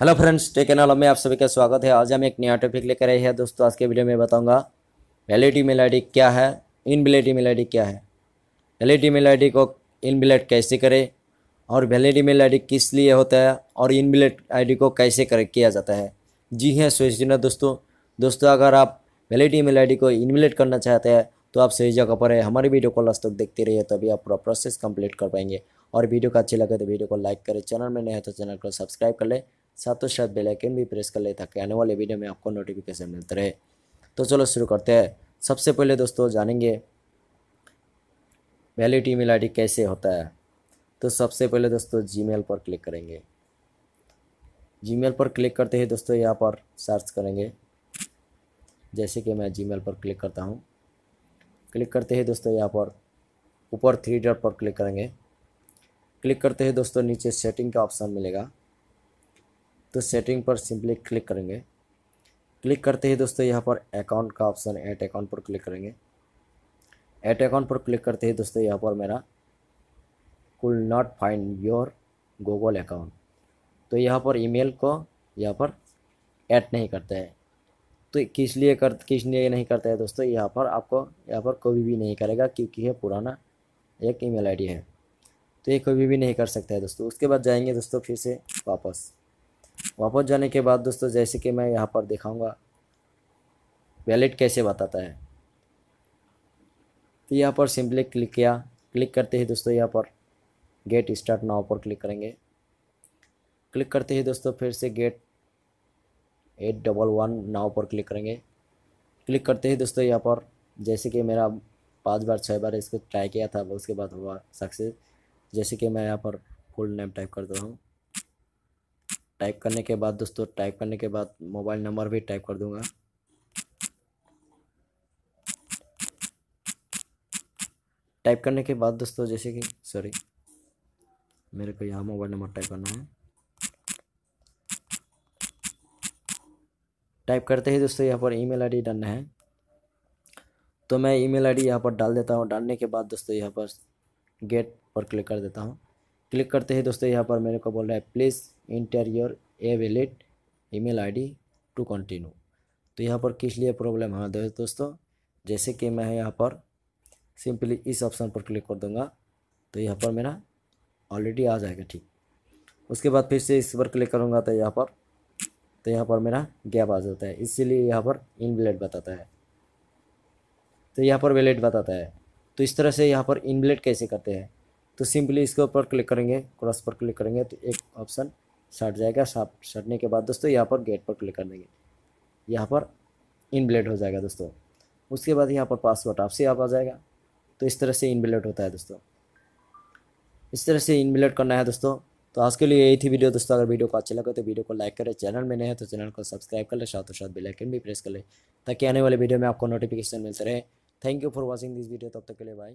Hello friends take channel में आप सभी का स्वागत है। आज हम एक नया टॉपिक लेकर आए हैं। दोस्तों, आज के वीडियो में बताऊँगा वैलिड ईमेल आईडी क्या है इनवैलिड ईमेल आईडी क्या है? वैलिड ईमेल आईडी को इनवैलिड कैसे करें और वैलिड ईमेल आईडी किस लिए होता है और इनवैलिड आईडी को कैसे कर, किया जाता है? जी हाँ सोचिए दोस्तों। दोस्तों, अगर आप वैलिड ईमेल आईडी को इनवैलिड करना चाहते हैं तो आप सही जगह पर है। हमारी वीडियो को लास्ट तक देखते रहिए, तभी आप पूरा प्रोसेस कंप्लीट कर पाएँगे। और वीडियो का अच्छी लगे तो वीडियो को लाइक करें। चैनल में नहीं है तो चैनल को सब्सक्राइब कर ले। साथों साथ बेल आइकन भी प्रेस कर ले ताकि आने वाले वीडियो में आपको नोटिफिकेशन मिलते रहे। तो चलो शुरू करते हैं। सबसे पहले दोस्तों जानेंगे वैलिड ईमेल आईडी कैसे होता है? तो सबसे पहले दोस्तों जीमेल पर क्लिक करेंगे। जीमेल पर क्लिक करते ही दोस्तों यहाँ पर सर्च करेंगे। जैसे कि मैं जीमेल पर क्लिक करता हूँ। क्लिक करते ही दोस्तों यहाँ पर ऊपर थ्री डॉट पर क्लिक करेंगे। क्लिक करते ही दोस्तों नीचे सेटिंग का ऑप्शन मिलेगा। तो सेटिंग पर सिंपली क्लिक करेंगे। क्लिक करते ही दोस्तों यहाँ पर अकाउंट का ऑप्शन ऐड अकाउंट पर क्लिक करेंगे। ऐड अकाउंट पर क्लिक करते ही दोस्तों यहाँ पर मेरा could not find your Google account तो यहाँ पर ईमेल को यहाँ पर ऐड नहीं करता है। तो किस लिए कर, किस लिए नहीं करता है दोस्तों? यहाँ पर आपको, यहाँ पर कोई भी नहीं करेगा क्योंकि ये पुराना एक ईमेल आईडी है। तो ये कोई भी नहीं कर सकता है दोस्तों। उसके बाद जाएँगे दोस्तों फिर से वापस। वापस जाने के बाद दोस्तों, जैसे कि मैं यहाँ पर दिखाऊँगा वैलिड कैसे बताता है। तो यहाँ पर सिंपली क्लिक किया। क्लिक करते ही दोस्तों, यहाँ पर गेट स्टार्ट नाव पर क्लिक करेंगे। क्लिक करते ही दोस्तों, फिर से get at double one now पर क्लिक करेंगे। क्लिक करते ही दोस्तों, यहाँ पर जैसे कि मेरा पाँच बार छः बार इसको ट्राई किया था, उसके बाद हुआ सक्सेस जैसे कि मैं यहाँ पर फुल नेम टाइप करता हूँ। टाइप करने के बाद दोस्तों टाइप करने के बाद मोबाइल नंबर भी टाइप कर दूँगा। टाइप करने के बाद दोस्तों, जैसे कि सॉरी मेरे को यहाँ मोबाइल नंबर टाइप करना है। टाइप करते ही दोस्तों, यहाँ पर ईमेल आईडी डालना है। तो मैं ईमेल आईडी यहाँ पर डाल देता हूँ। डालने के बाद दोस्तों, यहाँ पर गेट पर क्लिक कर देता हूँ। क्लिक करते हैं दोस्तों, यहाँ पर मेरे को बोल रहा है please enter your a valid email ID to continue तो यहाँ पर किस लिए प्रॉब्लम है दोस्तों? जैसे कि मैं यहाँ पर सिंपली इस ऑप्शन पर क्लिक कर दूँगा तो यहाँ पर मेरा ऑलरेडी आ जाएगा, ठीक। उसके बाद फिर से इस पर क्लिक करूँगा तो यहाँ पर तो यहाँ पर मेरा गैप आ जाता है। इसीलिए यहाँ पर इन इनवैलिड बताता है। तो यहाँ पर वेलेट बताता है। तो इस तरह से यहाँ पर इनवैलिड कैसे करते हैं? तो सिंपली इसके ऊपर क्लिक करेंगे, क्रॉस पर क्लिक करेंगे तो एक ऑप्शन सट जाएगा। सटने के बाद दोस्तों यहाँ पर गेट पर क्लिक कर देंगे। यहाँ पर इनब्लेड हो जाएगा दोस्तों। उसके बाद यहाँ पर पासवर्ड आपसे आप आ जाएगा। तो इस तरह से इनब्लेड होता है दोस्तों। इस तरह से इनब्लेड करना है दोस्तों। तो आज के लिए यही थी वीडियो दोस्तों। अगर वीडियो को अच्छा लगे तो वीडियो को लाइक करें। चैनल में नहीं है तो चैनल को सब्सक्राइब कर ले। साथ साथ बेल आइकन भी प्रेस कर ले ताकि आने वाले वीडियो में आपको नोटिफिकेशन मिलते रहे। Thank you for watching this video तब तक के लिए बाय